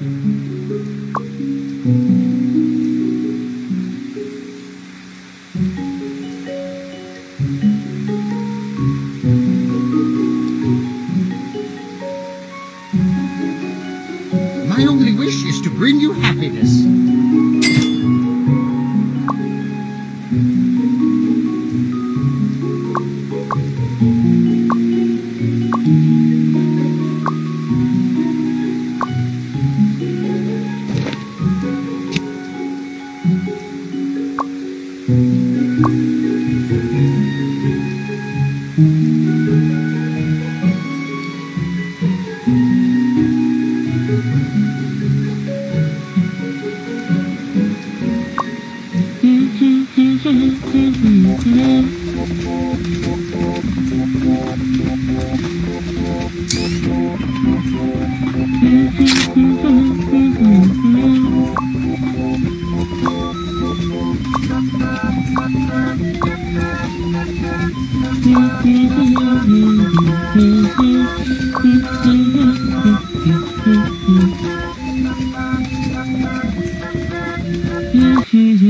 My only wish is to bring you happiness. Mm-hmm. Mm-hmm.